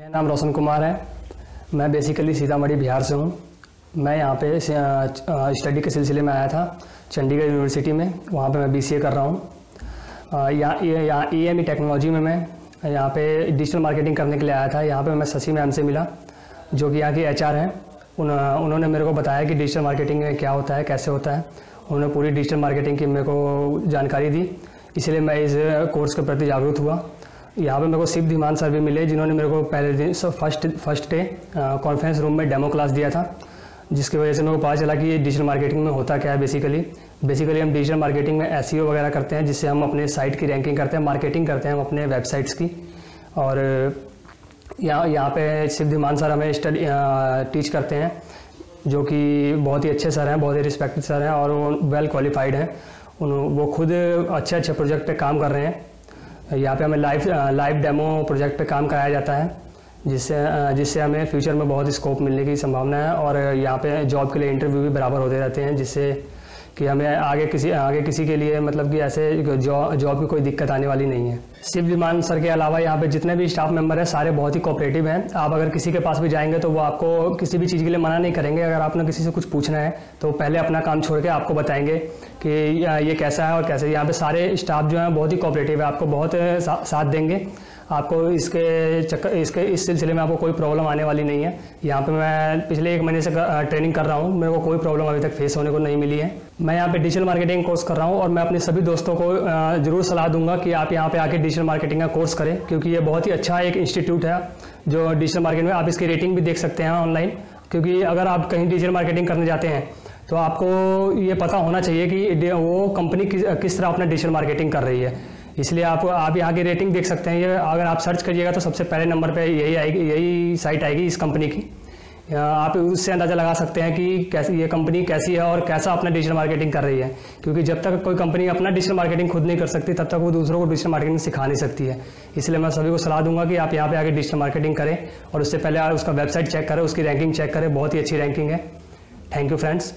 मेरा नाम रोशन कुमार है। मैं बेसिकली सीतामढ़ी बिहार से हूँ। मैं यहाँ पे स्टडी के सिलसिले में आया था चंडीगढ़ यूनिवर्सिटी में। वहाँ पे मैं बीसीए कर रहा हूँ। यहाँ यहाँ ई एम टेक्नोलॉजी में मैं यहाँ पे डिजिटल मार्केटिंग करने के लिए आया था। यहाँ पे मैं शशि मैम से मिला जो कि यहाँ की एच हैं। उन, उन्होंने मेरे को बताया कि डिजिटल मार्केटिंग में क्या होता है कैसे होता है। उन्होंने पूरी डिजिटल मार्केटिंग की मेरे को जानकारी दी। इसलिए मैं इस कोर्स के प्रति जागरूक हुआ। यहाँ पे मेरे को शिव धीमान सर भी मिले, जिन्होंने मेरे को पहले दिन so first first day conference room में डेमो क्लास दिया था, जिसकी वजह से मेरे को पता चला कि ये डिजिटल मार्केटिंग में होता क्या है बेसिकली बेसिकली हम डिजिटल मार्केटिंग में एस e वगैरह करते हैं, जिससे हम अपने साइट की रैंकिंग करते हैं मार्केटिंग करते हैं हम अपने वेबसाइट्स की। और, यहाँ यहाँ पे धीमान सर हमें स्टडी टीच करते हैं, जो कि बहुत ही अच्छे सर हैं, बहुत ही रिस्पेक्टेड सर हैं और वो वेल क्वालिफाइड हैं। उन वो खुद अच्छे अच्छे प्रोजेक्ट पे काम कर रहे हैं। यहाँ पे हमें लाइव लाइव डेमो प्रोजेक्ट पे काम कराया जाता है, जिससे जिससे हमें फ्यूचर में बहुत स्कोप मिलने की संभावना है और यहाँ पे जॉब के लिए इंटरव्यू भी बराबर होते रहते हैं, जिससे कि हमें आगे किसी आगे किसी के लिए मतलब कि ऐसे जॉब जॉब की कोई दिक्कत आने वाली नहीं है। शिव विमान सर के अलावा यहाँ पे जितने भी स्टाफ मेंबर हैं, सारे बहुत ही कोऑपरेटिव हैं। आप अगर किसी के पास भी जाएँगे तो वो आपको किसी भी चीज़ के लिए मना नहीं करेंगे। अगर आपने किसी से कुछ पूछना है तो पहले अपना काम छोड़ के आपको बताएँगे कि ये कैसा है और कैसे यहाँ पे सारे स्टाफ जो हैं, बहुत ही कोऑपरेटिव है। आपको बहुत साथ देंगे। आपको इसके चक्कर इसके, इस सिलसिले में आपको कोई प्रॉब्लम आने वाली नहीं है। यहाँ पे मैं पिछले एक महीने से ट्रेनिंग कर रहा हूँ। मेरे को कोई प्रॉब्लम अभी तक फेस होने को नहीं मिली है। मैं यहाँ पे डिजिटल मार्केटिंग कोर्स कर रहा हूँ और मैं अपने सभी दोस्तों को ज़रूर सलाह दूँगा कि आप यहाँ पे आके डिजिटल मार्केटिंग का कोर्स करें क्योंकि ये बहुत ही अच्छा एक इंस्टीट्यूट है जो डिजिटल मार्केटिंग में आप इसकी रेटिंग भी देख सकते हैं ऑनलाइन क्योंकि अगर आप कहीं डिजिटल मार्केटिंग करने जाते हैं तो आपको ये पता होना चाहिए कि वो कंपनी किस, किस तरह अपना डिजिटल मार्केटिंग कर रही है। इसलिए आप आप यहाँ की रेटिंग देख सकते हैं। ये अगर आप सर्च करिएगा तो सबसे पहले नंबर पर यही आएगी यही साइट आएगी इस कंपनी की। आप उससे अंदाज़ा लगा सकते हैं कि कैसी, ये कंपनी कैसी है और कैसा अपना डिजिटल मार्केटिंग कर रही है। क्योंकि जब तक कोई कंपनी अपना डिजिटल मार्केटिंग खुद नहीं कर सकती, तब तक वो दूसरों को डिजिटल मार्केटिंग सिखा नहीं सकती है। इसलिए मैं सभी को सलाह दूँगा कि आप यहाँ पे आगे डिजिटल मार्केटिंग करें और उससे पहले उसका वेबसाइट चेक करें, उसकी रैंकिंग चेक करें। बहुत ही अच्छी रैंकिंग है। Thank you friends